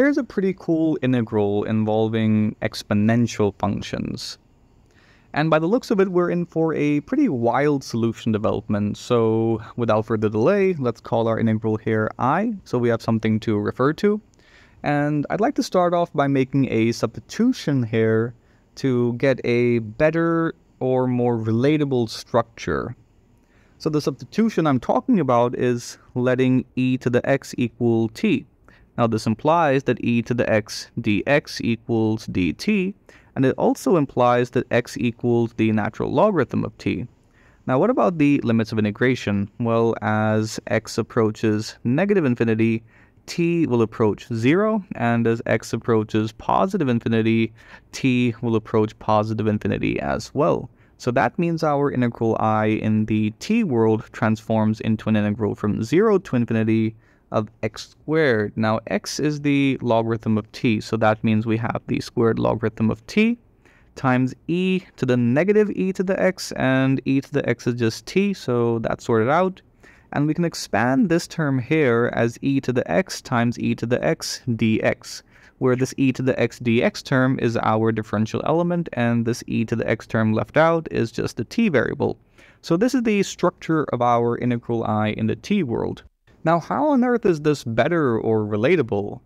here's a pretty cool integral involving exponential functions. And by the looks of it, we're in for a pretty wild solution development. So without further delay, let's call our integral here i, so we have something to refer to. And I'd like to start off by making a substitution here to get a better or more relatable structure. So the substitution I'm talking about is letting e to the x equal t. Now this implies that e to the x dx equals dt, and it also implies that x equals the natural logarithm of t. Now what about the limits of integration? Well, as x approaches negative infinity, t will approach 0, and as x approaches positive infinity, t will approach positive infinity as well. So that means our integral i in the t world transforms into an integral from 0 to infinity of x squared. Now x is the logarithm of t, so that means we have the squared logarithm of t times e to the negative e to the x, and e to the x is just t, so that's sorted out. And we can expand this term here as e to the x times e to the x dx, where this e to the x dx term is our differential element, and this e to the x term left out is just the t variable. So this is the structure of our integral i in the t world. Now, how on earth is this better or relatable?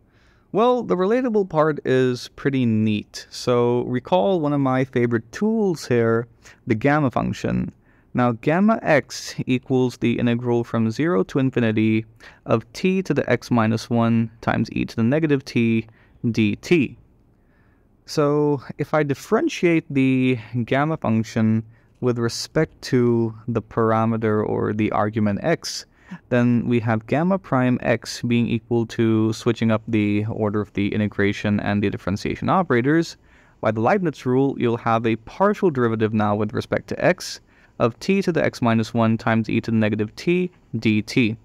Well, the relatable part is pretty neat. So recall one of my favorite tools here, the gamma function. Now, gamma x equals the integral from 0 to infinity of t to the x minus 1 times e to the negative t dt. So if I differentiate the gamma function with respect to the parameter or the argument x, then we have gamma prime x being equal to switching up the order of the integration and the differentiation operators. By the Leibniz rule, you'll have a partial derivative now with respect to x of t to the x minus 1 times e to the negative t dt.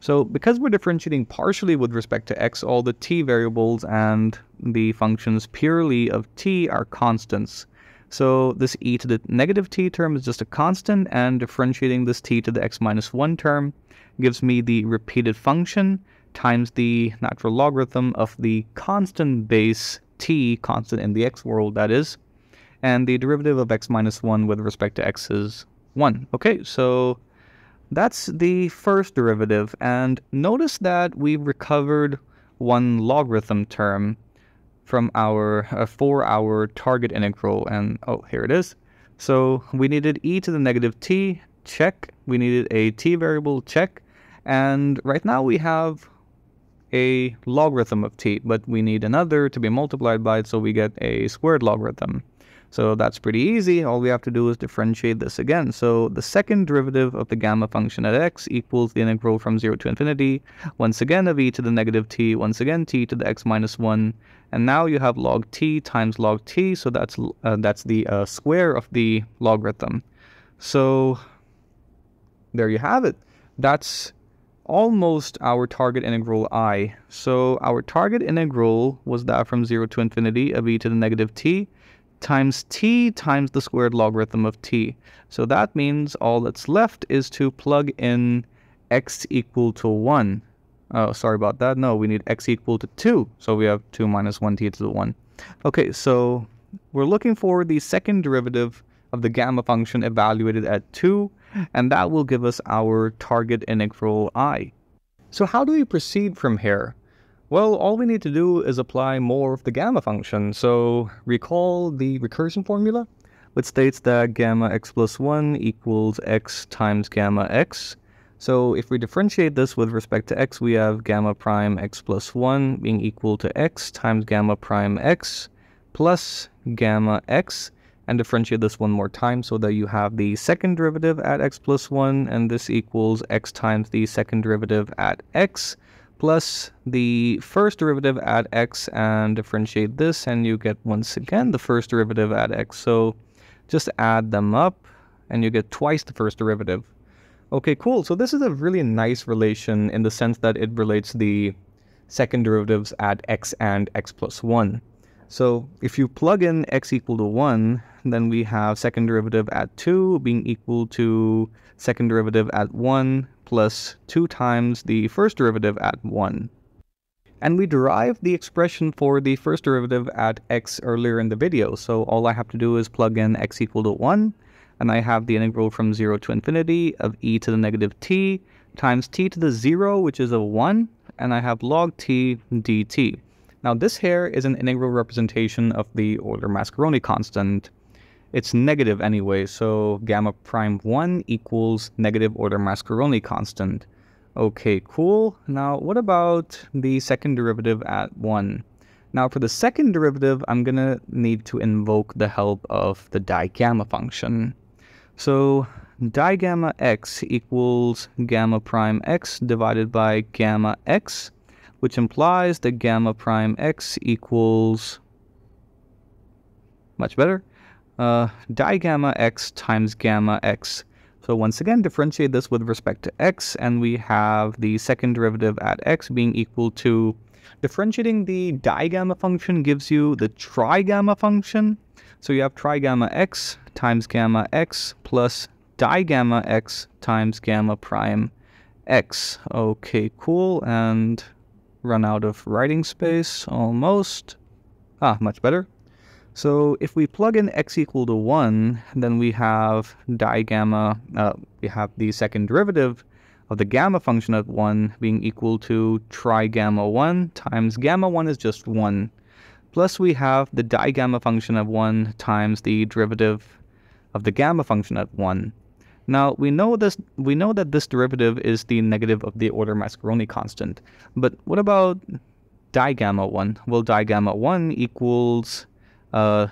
So because we're differentiating partially with respect to x, all the t variables and the functions purely of t are constants. So this e to the negative t term is just a constant, and differentiating this t to the x minus 1 term gives me the repeated function times the natural logarithm of the constant base t, constant in the x world that is, and the derivative of x minus 1 with respect to x is 1. Okay, so that's the first derivative, and notice that we've recovered one logarithm term from our uh, for our target integral and oh here it is so we needed e to the negative t check we needed a t variable check and right now we have a logarithm of t but we need another to be multiplied by it so we get a squared logarithm so that's pretty easy. All we have to do is differentiate this again. So the second derivative of the gamma function at x equals the integral from 0 to infinity, once again of e to the negative t, once again t to the x minus 1. And now you have log t times log t, so that's, uh, that's the uh, square of the logarithm. So there you have it. That's almost our target integral i. So our target integral was that from 0 to infinity of e to the negative t times t times the squared logarithm of t. So that means all that's left is to plug in x equal to 1. Oh, sorry about that. No, we need x equal to 2. So we have 2 minus 1t to the 1. Okay, so we're looking for the second derivative of the gamma function evaluated at 2, and that will give us our target integral i. So how do we proceed from here? Well, all we need to do is apply more of the gamma function. So recall the recursion formula, which states that gamma x plus 1 equals x times gamma x. So if we differentiate this with respect to x, we have gamma prime x plus 1 being equal to x times gamma prime x plus gamma x and differentiate this one more time so that you have the second derivative at x plus 1 and this equals x times the second derivative at x plus the first derivative at x and differentiate this and you get once again the first derivative at x. So just add them up and you get twice the first derivative. Okay, cool. So this is a really nice relation in the sense that it relates the second derivatives at x and x plus 1. So if you plug in x equal to 1, then we have second derivative at 2 being equal to second derivative at 1 plus 2 times the first derivative at 1. And we derived the expression for the first derivative at x earlier in the video. So all I have to do is plug in x equal to 1, and I have the integral from 0 to infinity of e to the negative t times t to the 0, which is a 1, and I have log t dt. Now this here is an integral representation of the Euler-Mascheroni constant. It's negative anyway, so gamma prime 1 equals negative Euler-Mascheroni constant. Okay, cool. Now, what about the second derivative at 1? Now, for the second derivative, I'm going to need to invoke the help of the digamma function. So, digamma x equals gamma prime x divided by gamma x, which implies that gamma prime x equals, much better, uh, digamma x times gamma x so once again, differentiate this with respect to x, and we have the second derivative at x being equal to differentiating the digamma function gives you the trigamma function. So you have trigamma x times gamma x plus digamma x times gamma prime x. Okay, cool. And run out of writing space almost. Ah, much better. So if we plug in x equal to 1, then we have digamma, uh, we have the second derivative of the gamma function of 1 being equal to trigamma 1 times gamma 1 is just 1. Plus we have the digamma function of 1 times the derivative of the gamma function of 1. Now we know this we know that this derivative is the negative of the Euler-Mascheroni constant. But what about digamma 1? Well digamma 1 equals uh,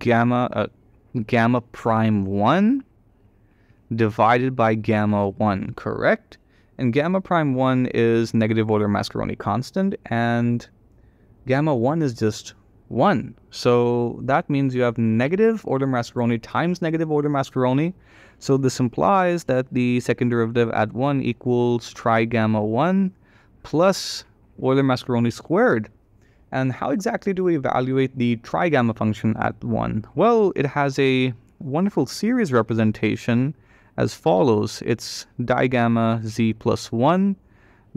gamma uh, gamma prime 1 divided by gamma 1, correct? And gamma prime 1 is negative Euler-Mascheroni constant, and gamma 1 is just 1. So that means you have negative Euler-Mascheroni times negative Euler-Mascheroni. So this implies that the second derivative at 1 equals trigamma 1 plus Euler-Mascheroni squared. And how exactly do we evaluate the trigamma function at 1? Well, it has a wonderful series representation as follows. It's digamma z plus 1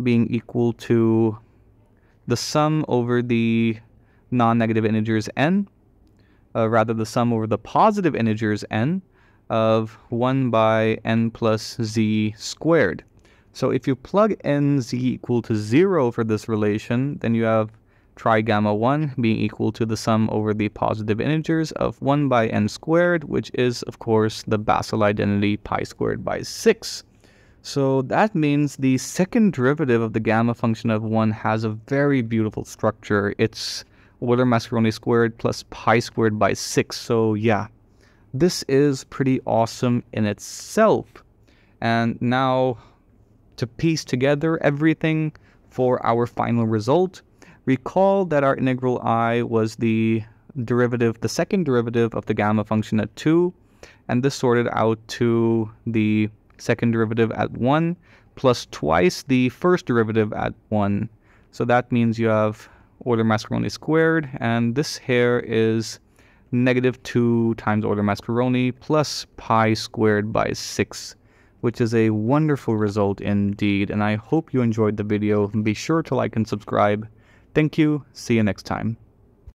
being equal to the sum over the non-negative integers n, uh, rather the sum over the positive integers n of 1 by n plus z squared. So if you plug n z equal to 0 for this relation, then you have trigamma 1 being equal to the sum over the positive integers of 1 by n squared, which is, of course, the Basel identity pi squared by 6. So that means the second derivative of the gamma function of 1 has a very beautiful structure. It's Euler-Mascheroni squared plus pi squared by 6. So yeah, this is pretty awesome in itself. And now to piece together everything for our final result, Recall that our integral i was the derivative, the second derivative of the gamma function at 2, and this sorted out to the second derivative at 1 plus twice the first derivative at 1. So that means you have Euler-Mascheroni squared, and this here is negative 2 times Euler-Mascheroni plus pi squared by 6, which is a wonderful result indeed, and I hope you enjoyed the video. Be sure to like and subscribe. Thank you. See you next time.